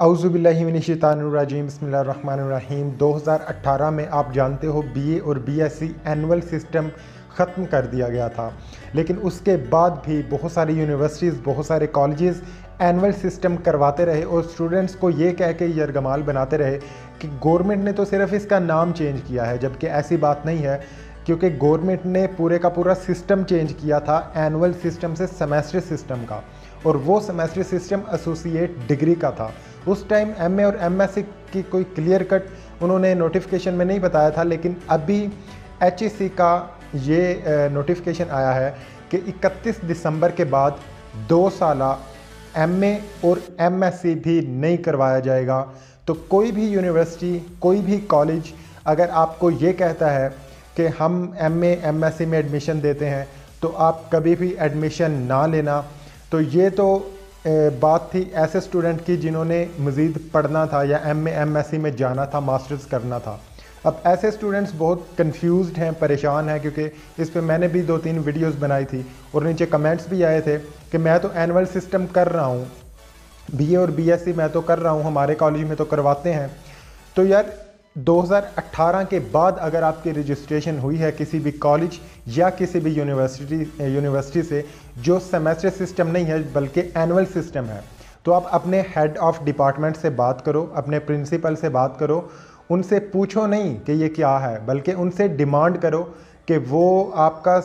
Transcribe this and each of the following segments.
अउज़ुबिल्लिमिनशैतानुर्रजीम बसमीम 2018 में आप जानते हो बीए और बीएससी एनुअल सिस्टम ख़त्म कर दिया गया था। लेकिन उसके बाद भी बहुत सारी यूनिवर्सिटीज़ बहुत सारे कॉलेजेस एनुअल सिस्टम करवाते रहे और स्टूडेंट्स को ये कह के यरगमाल बनाते रहे कि गवर्नमेंट ने तो सिर्फ़ इसका नाम चेंज किया है, जबकि ऐसी बात नहीं है, क्योंकि गवर्नमेंट ने पूरे का पूरा सिस्टम चेंज किया था एनुअल सिस्टम से सेमेस्टर सिस्टम का। और वो सेमेस्टर सिस्टम एसोसिएट डिग्री का था। उस टाइम एमए और एमएससी की कोई क्लियर कट उन्होंने नोटिफिकेशन में नहीं बताया था, लेकिन अभी एचईसी का ये नोटिफिकेशन आया है कि 31 दिसंबर के बाद दो साल एमए और एमएससी भी नहीं करवाया जाएगा। तो कोई भी यूनिवर्सिटी कोई भी कॉलेज अगर आपको ये कहता है कि हम एमए एमएससी में एडमिशन देते हैं तो आप कभी भी एडमिशन ना लेना। तो ये तो बात थी ऐसे स्टूडेंट की जिन्होंने मज़ीद पढ़ना था या M A, M S C में जाना था, मास्टर्स करना था। अब ऐसे स्टूडेंट्स बहुत कंफ्यूज्ड हैं, परेशान हैं, क्योंकि इस पर मैंने भी दो तीन वीडियोस बनाई थी और नीचे कमेंट्स भी आए थे कि मैं तो एनुअल सिस्टम कर रहा हूँ। बीए और बीएससी मैं तो कर रहा हूँ, हमारे कॉलेज में तो करवाते हैं। तो यार 2018 के बाद अगर आपकी रजिस्ट्रेशन हुई है किसी भी कॉलेज या किसी भी यूनिवर्सिटी यूनिवर्सिटी से, जो सेमेस्टर सिस्टम नहीं है, बल्कि एनुअल सिस्टम है तो आप अपने हेड ऑफ़ डिपार्टमेंट से बात करो, अपने प्रिंसिपल से बात करो, उनसे पूछो नहीं कि ये क्या है, बल्कि उनसे डिमांड करो कि वो आपका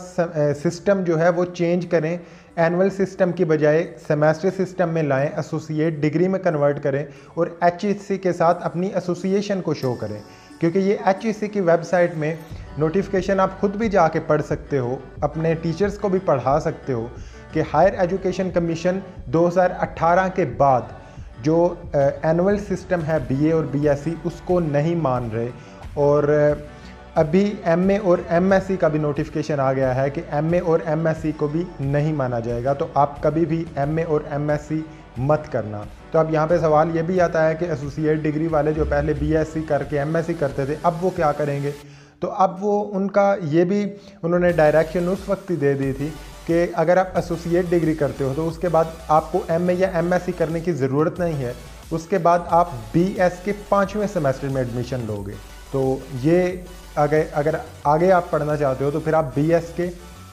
सिस्टम जो है वो चेंज करें एनुअल सिस्टम की बजाय सेमेस्टर सिस्टम में लाएँ एसोसिएट डिग्री में कन्वर्ट करें और एचईसी के साथ अपनी एसोसिएशन को शो करें। क्योंकि ये एचईसी की वेबसाइट में नोटिफिकेशन आप खुद भी जाके पढ़ सकते हो, अपने टीचर्स को भी पढ़ा सकते हो कि हायर एजुकेशन कमीशन 2018 के बाद जो एनुअल सिस्टम है बीए और बीएससी उसको नहीं मान रहे। और अभी एमए और एमएससी का भी नोटिफिकेशन आ गया है कि एमए और एमएससी को भी नहीं माना जाएगा तो आप कभी भी एमए और एमएससी मत करना। तो अब यहाँ पे सवाल ये भी आता है कि एसोसिएट डिग्री वाले जो पहले बीएससी करके एमएससी करते थे, अब वो क्या करेंगे? तो अब वो उनका ये भी उन्होंने डायरेक्शन उस वक्त ही दे दी थी कि अगर आप एसोसिएट डिग्री करते हो तो उसके बाद आपको एमए या एमएससी करने की ज़रूरत नहीं है। उसके बाद आप बी के पाँचवें सेमेस्टर में एडमिशन लोगे। तो ये अगर अगर आगे आप पढ़ना चाहते हो तो फिर आप बी एस के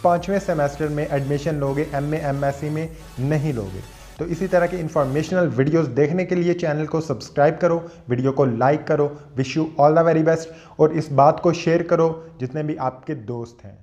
पाँचवें सेमेस्टर में एडमिशन लोगे M A M S C में नहीं लोगे। तो इसी तरह के इन्फॉर्मेशनल वीडियोस देखने के लिए चैनल को सब्सक्राइब करो वीडियो को लाइक करो wish you all the very best और इस बात को शेयर करो जितने भी आपके दोस्त हैं।